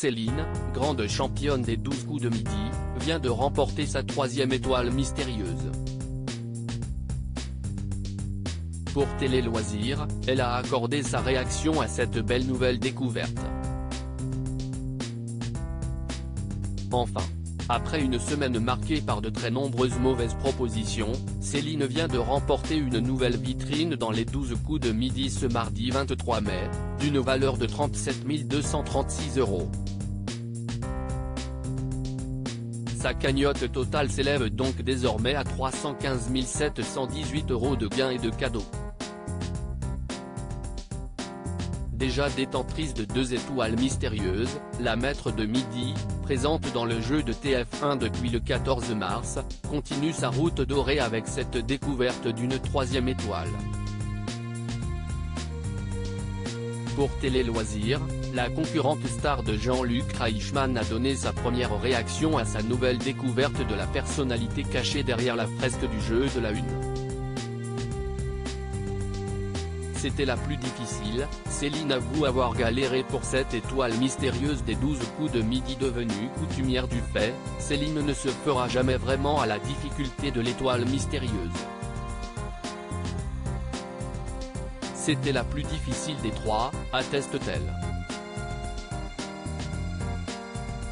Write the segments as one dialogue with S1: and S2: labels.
S1: Céline, grande championne des 12 coups de midi, vient de remporter sa troisième étoile mystérieuse. Pour Télé Loisirs, elle a accordé sa réaction à cette belle nouvelle découverte. Enfin. Après une semaine marquée par de très nombreuses mauvaises propositions, Céline vient de remporter une nouvelle vitrine dans les 12 coups de midi ce mardi 23 mai, d'une valeur de 37 236 euros. Sa cagnotte totale s'élève donc désormais à 315 718 euros de gains et de cadeaux. Déjà détentrice de deux étoiles mystérieuses, la maître de midi, présente dans le jeu de TF1 depuis le 14 mars, continue sa route dorée avec cette découverte d'une troisième étoile. Pour Télé Loisirs, la concurrente star de Jean-Luc Reichmann a donné sa première réaction à sa nouvelle découverte de la personnalité cachée derrière la fresque du jeu de la Une. C'était la plus difficile, Céline avoue avoir galéré pour cette étoile mystérieuse des 12 coups de midi devenue coutumière du fait, Céline ne se fera jamais vraiment à la difficulté de l'étoile mystérieuse. C'était la plus difficile des trois, atteste-t-elle.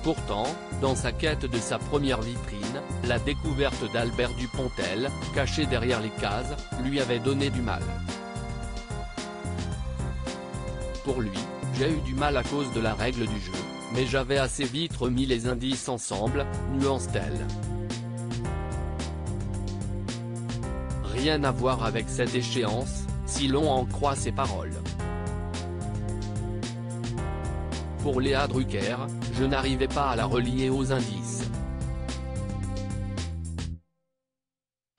S1: Pourtant, dans sa quête de sa première vitrine, la découverte d'Albert Dupontel, caché derrière les cases, lui avait donné du mal. Pour lui, j'ai eu du mal à cause de la règle du jeu, mais j'avais assez vite remis les indices ensemble, nuance-t-elle. Rien à voir avec cette échéance, si l'on en croit ses paroles. Pour Léa Drucker, je n'arrivais pas à la relier aux indices.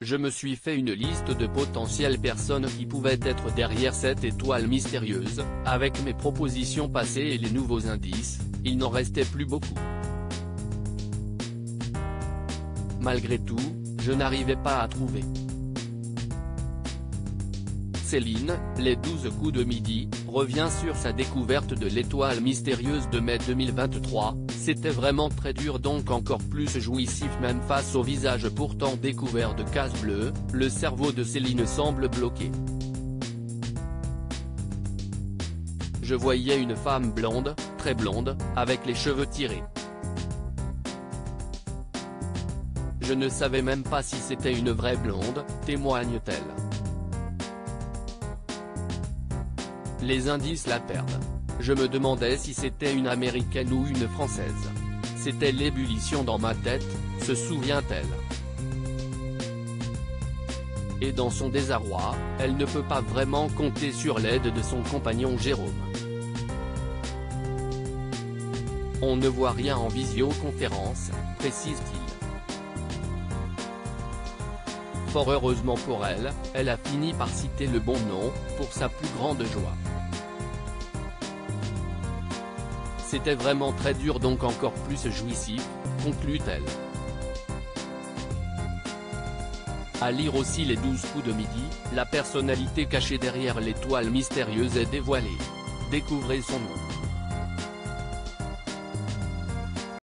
S1: Je me suis fait une liste de potentielles personnes qui pouvaient être derrière cette étoile mystérieuse, avec mes propositions passées et les nouveaux indices, il n'en restait plus beaucoup. Malgré tout, je n'arrivais pas à trouver. Céline, les 12 coups de midi, revient sur sa découverte de l'étoile mystérieuse de mai 2023, c'était vraiment très dur donc encore plus jouissif même face au visage pourtant découvert de cases bleues, le cerveau de Céline semble bloqué. Je voyais une femme blonde, très blonde, avec les cheveux tirés. Je ne savais même pas si c'était une vraie blonde, témoigne-t-elle. Les indices la perdent. Je me demandais si c'était une américaine ou une française. C'était l'ébullition dans ma tête, se souvient-elle. Et dans son désarroi, elle ne peut pas vraiment compter sur l'aide de son compagnon Jérôme. On ne voit rien en visioconférence, précise-t-il. Fort heureusement pour elle, elle a fini par citer le bon nom, pour sa plus grande joie. C'était vraiment très dur donc encore plus jouissif, conclut-elle. À lire aussi les 12 coups de midi, la personnalité cachée derrière l'étoile mystérieuse est dévoilée. Découvrez son nom.